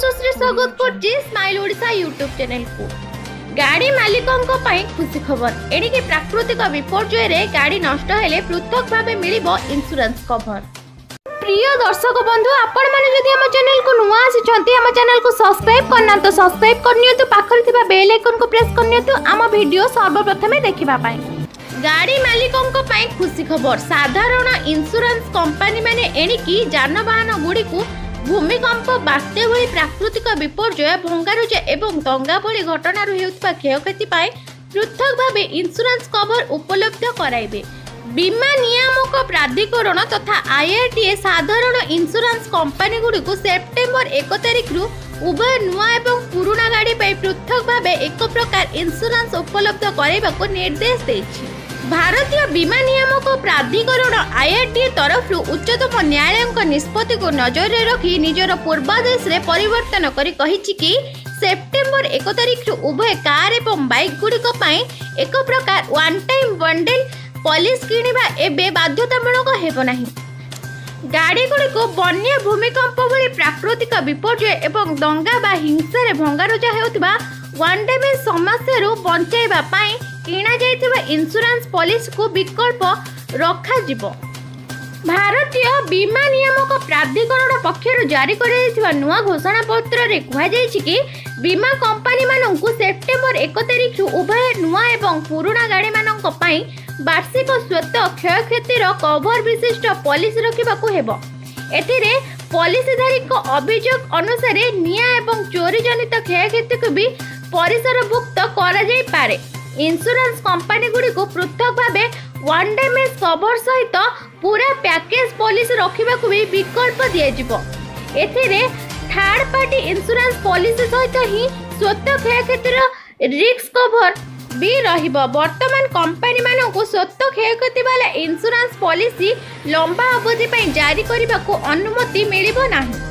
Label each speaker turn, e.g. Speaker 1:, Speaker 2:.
Speaker 1: ଅବଶୋଷରେ ସ୍ୱାଗତ କରୁଛି smile Odisha YouTube ଚ୍ୟାନେଲକୁ ଗାଡ଼ି ମାଲିକଙ୍କ ପାଇଁ ଖୁସି ଖବର ଏଣିକି ପ୍ରାକୃତିକ ବିପର୍ଯ୍ୟୟରେ ଗାଡ଼ି ନଷ୍ଟ ହେଲେ ପୃଥକ ଭାବେ ମିଳିବ ଇନ୍ସୁରାନ୍ସ କଭର ପ୍ରିୟ ଦର୍ଶକ ବନ୍ଧୁ ଆପଣମାନେ ଯଦି ଆମ ଚ୍ୟାନେଲକୁ ନୂଆ ଆସିଛନ୍ତି ଆମ ଚ୍ୟାନେଲକୁ ସବସ୍କ୍ରାଇବ୍ କରିନାହାନ୍ତୁ ସବସ୍କ୍ରାଇବ୍ କରିନିଅନ୍ତୁ ପାଖରେ ଥିବା ବେଲ୍ ଆଇକନ୍କୁ ପ୍ରେସ୍ କରିନିଅନ୍ତୁ ଆମ ଭିଡ଼ିଓ ସର୍ବପ୍ରଥମେ ଦେଖିବା ପାଇଁ ଗାଡ଼ି ମାଲିକଙ୍କ ପାଇଁ ଖୁସି ଖବର ସାଧାରଣ ଇନ୍ସୁରାନ୍ସ କମ୍ପାନୀମାନେ ଏଣିକି ଯାନବାହନ ଗୁଡ଼ିକୁ ভূমিকম্প বাত্যা ভি প্রাকৃতিক বিপর্যয় ভঙ্গারুজা এবং দঙ্গা ভি ঘটনার হেউথিবা ক্ষয়ক্ষতি পাই পৃথক ভাবে ইন্স্যুরান্স কভর উপলব্ধ করাইবে বীমা নিয়ামক প্রাধিকরণ তথা আইআরটিএ সাধারণ ইন্স্যুরান্স কোম্পানিগুড়ি সেপ্টেম্বর এক তারিখরু উভয় নূয়া এবং পুরোনা গাড়ি পাই পৃথক ভাবে এক প্রকার ইন্স্যুরান্স উপলব্ধ করাইবাকু নির্দেশ দিয়েছে ଭାରତୀୟ ବୀମା ନିୟାମକ ପ୍ରାଧିକରଣ ଆଇଆର୍ଡିଏ ତରଫରୁ ଉଚ୍ଚତମ ନ୍ୟାୟାଳୟଙ୍କ ନିଷ୍ପତ୍ତିକୁ ନଜରରେ ରଖି ନିଜର ପୂର୍ବାଦେଶରେ ପରିବର୍ତ୍ତନ କରି କହିଛି କି ସେପ୍ଟେମ୍ବର ଏକ ତାରିଖରୁ ଉଭୟ କାର୍ ଏବଂ ବାଇକ୍ ଗୁଡ଼ିକ ପାଇଁ ଏକ ପ୍ରକାର ୱାନ୍ ଟାଇମ୍ ବଣ୍ଡେଲ୍ ପଲିସି କିଣିବା ଏବେ ବାଧ୍ୟତାମୂଳକ ହେବ ନାହିଁ ଗାଡ଼ିଗୁଡ଼ିକୁ ବନ୍ୟା ଭୂମିକମ୍ପ ଭଳି ପ୍ରାକୃତିକ ବିପର୍ଯ୍ୟୟ ଏବଂ ଦଙ୍ଗା ବା ହିଂସାରେ ଭଙ୍ଗାରୁଜା ହେଉଥିବା ୱାନ୍ ଡ୍ୟାମେଜ୍ ସମସ୍ୟାରୁ ବଞ୍ଚାଇବା ପାଇଁ କିଣାଯାଇଥିବା ଇନ୍ସୁରାନ୍ସ ପଲିସିକୁ ବିକଳ୍ପ ରଖାଯିବ ଭାରତୀୟ ବୀମା ନିୟାମକ ପ୍ରାଧିକରଣ ପକ୍ଷରୁ ଜାରି କରାଯାଇଥିବା ନୂଆ ଘୋଷଣାପତ୍ରରେ କୁହାଯାଇଛି କି ବୀମା କମ୍ପାନୀମାନଙ୍କୁ ସେପ୍ଟେମ୍ବର ଏକ ତାରିଖରୁ ଉଭୟ ନୂଆ ଏବଂ ପୁରୁଣା ଗାଡ଼ିମାନଙ୍କ ପାଇଁ ବାର୍ଷିକ ସ୍ୱତ କ୍ଷୟକ୍ଷତିର କଭର୍ ବିଶିଷ୍ଟ ପଲିସି ରଖିବାକୁ ହେବ ଏଥିରେ ପଲିସିଧାରୀଙ୍କ ଅଭିଯୋଗ ଅନୁସାରେ ନିଆଁ ଏବଂ ଚୋରି ଜନିତ କ୍ଷୟକ୍ଷତିକୁ ବି ପରିସରଭୁକ୍ତ କରାଯାଇପାରେ ଇନ୍ସୁରାନ୍ସ କମ୍ପାନୀଗୁଡ଼ିକୁ ପୃଥକ ଭାବେ ୱାନ୍ ଡ୍ୟାମେଜ୍ କଭର ସହିତ ପୁରା ପ୍ୟାକେଜ୍ ପଲିସି ରଖିବାକୁ ବି ବିକଳ୍ପ ଦିଆଯିବ ଏଥିରେ ଥାର୍ଡ଼ ପାର୍ଟି ଇନ୍ସୁରାନ୍ସ ପଲିସି ସହିତ ହିଁ ସ୍ୱତ କ୍ଷୟକ୍ଷତିର ରିସ୍କ କଭର ବି ରହିବ ବର୍ତ୍ତମାନ କମ୍ପାନୀମାନଙ୍କୁ ସ୍ୱତ କ୍ଷୟକ୍ଷତିବାଲା ଇନ୍ସୁରାନ୍ସ ପଲିସି ଲମ୍ବା ଅବଧି ପାଇଁ ଜାରି କରିବାକୁ ଅନୁମତି ମିଳିବ ନାହିଁ